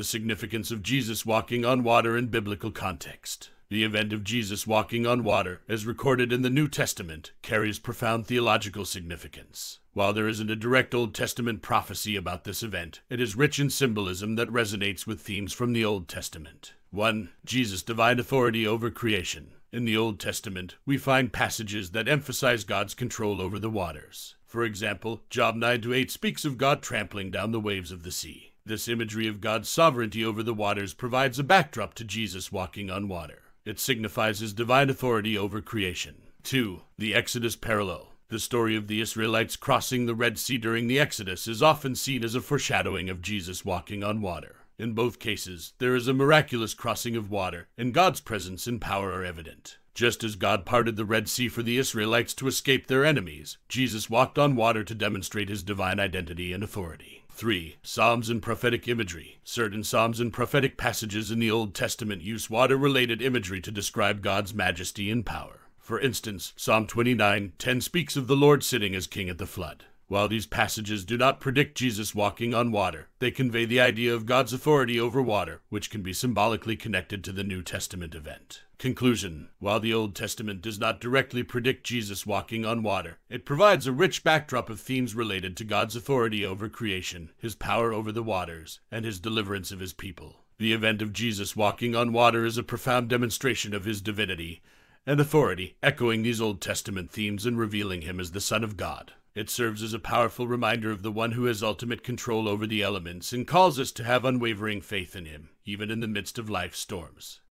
The significance of Jesus walking on water in biblical context. The event of Jesus walking on water, as recorded in the New Testament, carries profound theological significance. While there isn't a direct Old Testament prophecy about this event, it is rich in symbolism that resonates with themes from the Old Testament. 1. Jesus' divine authority over creation. In the Old Testament, we find passages that emphasize God's control over the waters. For example, Job 9 8 speaks of God trampling down the waves of the sea. This imagery of God's sovereignty over the waters provides a backdrop to Jesus walking on water. It signifies his divine authority over creation. 2. The Exodus parallel. The story of the Israelites crossing the Red Sea during the Exodus is often seen as a foreshadowing of Jesus walking on water. In both cases, there is a miraculous crossing of water, and God's presence and power are evident. Just as God parted the Red Sea for the Israelites to escape their enemies, Jesus walked on water to demonstrate his divine identity and authority. 3. Psalms and prophetic imagery. Certain psalms and prophetic passages in the Old Testament use water related imagery to describe God's majesty and power. For instance, Psalm 29 10 speaks of the Lord sitting as king at the flood. While these passages do not predict Jesus walking on water, they convey the idea of God's authority over water, which can be symbolically connected to the New Testament event. Conclusion While the Old Testament does not directly predict Jesus walking on water, it provides a rich backdrop of themes related to God's authority over creation, his power over the waters, and his deliverance of his people. The event of Jesus walking on water is a profound demonstration of his divinity and authority, echoing these Old Testament themes and revealing him as the Son of God. It serves as a powerful reminder of the one who has ultimate control over the elements and calls us to have unwavering faith in him, even in the midst of life's storms.